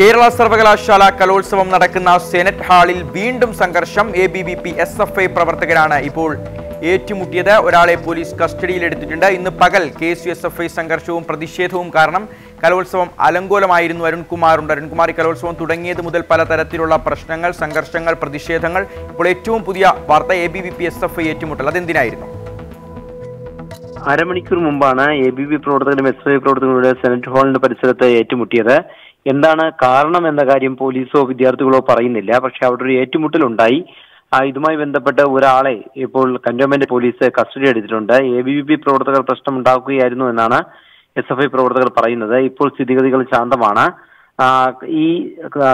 കേരള സർവകലാശാല കലോത്സവം നടക്കുന്ന സെനറ്റ് ഹാളിൽ വീണ്ടും സംഘർഷം. A B V P S F I പ്രവർത്തകരാണ് ഇപ്പോൾ ഏറ്റുമുട്ടിയത്. ഒരാളെ പോലീസ് കസ്റ്റഡിയിലെടുത്തിട്ടുണ്ട്. ഇന്ന് പകൽ K S U S F I സംഘർഷവും പ്രതിഷേധവും കാരണം കലോത്സവം അലങ്കോലമായിരുന്നു. അരുൺകുമാറുണ്ട്. അരുൺകുമാർ ഈ കലോത്സവം തുടങ്ങിയത് മുതൽ പലതരത്തിലുള്ള പ്രശ്നങ്ങൾ സംഘർഷങ്ങൾ പ്രതിഷേധങ്ങൾ. ഇപ്പോൾ ഏറ്റവും പുതിയ വാർത്ത A B V P S F I ഏറ്റുമുട്ടൽ. അതെന്തിനായിരുന്നു? അരമണിക്കൂർ മുമ്പാണ് എ ബി പി പ്രവർത്തകരും എസ് ഐ പ്രവർത്തകരുടെ സെനറ്റ് ഹാളിന്റെ പരിസരത്ത് ഏറ്റുമുട്ടിയത്. എന്താണ് കാരണം എന്ന കാര്യം പോലീസോ വിദ്യാർത്ഥികളോ പറയുന്നില്ല. പക്ഷെ അവിടെ ഒരു ഏറ്റുമുട്ടലുണ്ടായി. ഇതുമായി ബന്ധപ്പെട്ട് ഒരാളെ ഇപ്പോൾ കന്റോൺമെന്റ് പോലീസ് കസ്റ്റഡി എടുത്തിട്ടുണ്ട്. എ ബി പി പ്രവർത്തകർ പ്രശ്നം ഉണ്ടാക്കുകയായിരുന്നു എന്നാണ് എസ് എഫ് ഐ പ്രവർത്തകർ പറയുന്നത്. ഇപ്പോൾ സ്ഥിതിഗതികൾ ശാന്തമാണ്. ഈ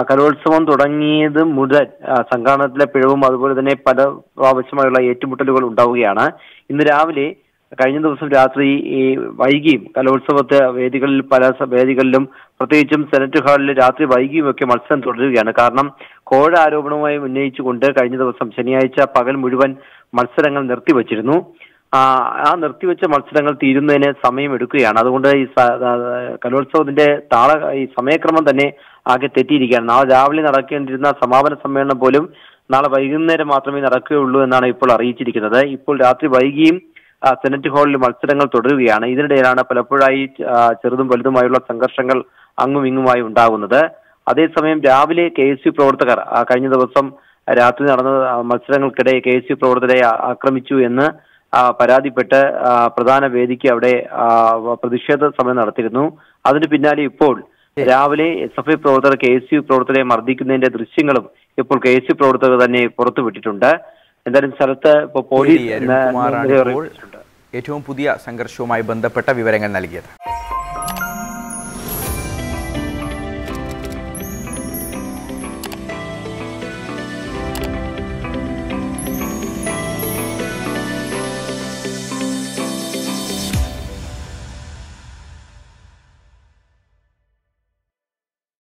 കലോത്സവം തുടങ്ങിയത് മുതൽ സംഘാടനത്തിലെ പിഴവും അതുപോലെ തന്നെ പല ആവശ്യമായുള്ള ഏറ്റുമുട്ടലുകൾ ഉണ്ടാവുകയാണ്. ഇന്ന് രാവിലെ കഴിഞ്ഞ ദിവസം രാത്രി ഈ വൈകിയും കലോത്സവത്തെ വേദികളിൽ പല വേദികളിലും പ്രത്യേകിച്ചും സെനറ്റ് ഹാളിൽ രാത്രി വൈകിയും ഒക്കെ മത്സരം തുടരുകയാണ്. കാരണം കോഴ ആരോപണവുമായി ഉന്നയിച്ചുകൊണ്ട് കഴിഞ്ഞ ദിവസം ശനിയാഴ്ച പകൽ മുഴുവൻ മത്സരങ്ങൾ നിർത്തിവച്ചിരുന്നു. ആ നിർത്തിവെച്ച മത്സരങ്ങൾ തീരുന്നതിന് സമയം എടുക്കുകയാണ്. അതുകൊണ്ട് ഈ കലോത്സവത്തിന്റെ താള ഈ സമയക്രമം തന്നെ ആകെ തെറ്റിയിരിക്കുകയാണ്. നാളെ രാവിലെ നടക്കേണ്ടിരുന്ന സമാപന സമ്മേളനം പോലും നാളെ വൈകുന്നേരം മാത്രമേ നടക്കുകയുള്ളൂ എന്നാണ് ഇപ്പോൾ അറിയിച്ചിരിക്കുന്നത്. ഇപ്പോൾ രാത്രി വൈകിയും സെനറ്റ് ഹാളിൽ മത്സരങ്ങൾ തുടരുകയാണ്. ഇതിനിടയിലാണ് പലപ്പോഴായി ചെറുതും വലുതുമായുള്ള സംഘർഷങ്ങൾ അങ്ങും ഇങ്ങുമായി ഉണ്ടാകുന്നത്. അതേസമയം രാവിലെ കെ എസ് യു പ്രവർത്തകർ കഴിഞ്ഞ ദിവസം രാത്രി നടന്ന മത്സരങ്ങൾക്കിടെ കെ എസ് യു പ്രവർത്തകരെ ആക്രമിച്ചു എന്ന് പരാതിപ്പെട്ട് പ്രധാന വേദിക്ക് അവിടെ പ്രതിഷേധ സമരം നടത്തിയിരുന്നു. അതിന് പിന്നാലെ ഇപ്പോൾ രാവിലെ എസ് എഫ് ഐ പ്രവർത്തകർ കെ എസ് യു പ്രവർത്തകരെ മർദ്ദിക്കുന്നതിന്റെ ദൃശ്യങ്ങളും ഇപ്പോൾ കെ എസ് യു പ്രവർത്തകർ തന്നെ പുറത്തുവിട്ടിട്ടുണ്ട്. എന്തായാലും സ്ഥലത്ത് ഇപ്പോൾ പോലീസ് ഏറ്റവും പുതിയ സംഘർഷവുമായി ബന്ധപ്പെട്ട വിവരങ്ങൾ നൽകിയത്.